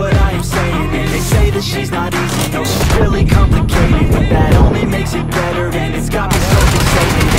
what I am saying And they say that she's not easy, no she's really complicated But that only makes it better and it's got me so fixated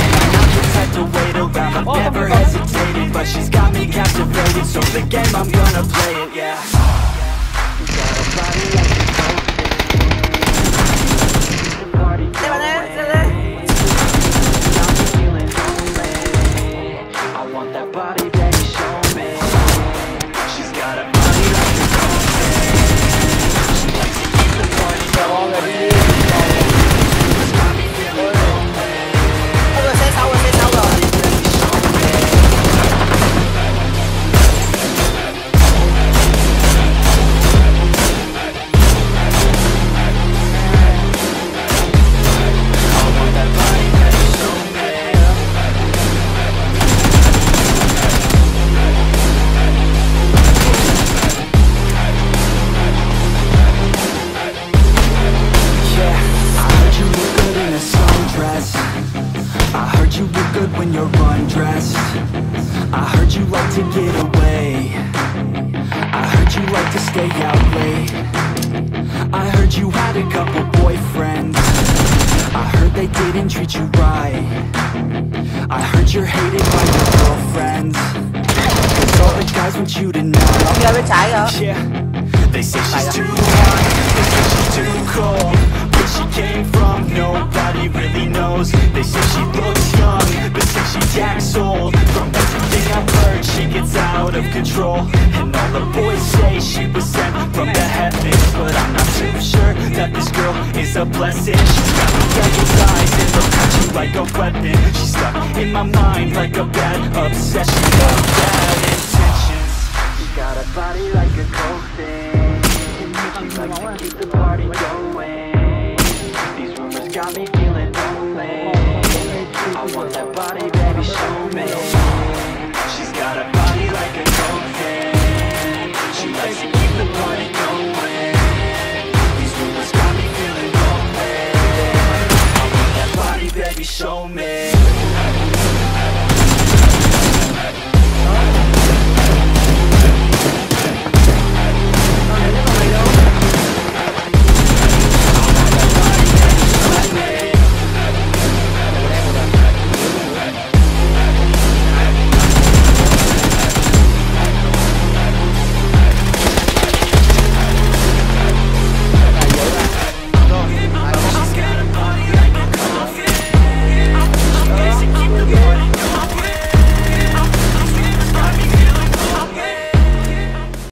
to get away. I heard you like to stay out late. I heard you had a couple boyfriends. I heard they didn't treat you right. I heard you're hated by your girlfriends. Cause all the guys want you to know. Giờ bên trái yeah, they say she's too hot, they say she's too cold. Gets out of control. And all the boys say she was sent from the heavens, but I'm not too sure that this girl is a blessing. She's got the devil's eyes and looks at you like a weapon. She's stuck in my mind like a bad obsession, got bad intentions. She got a body like a coffin. She likes to keep the party going.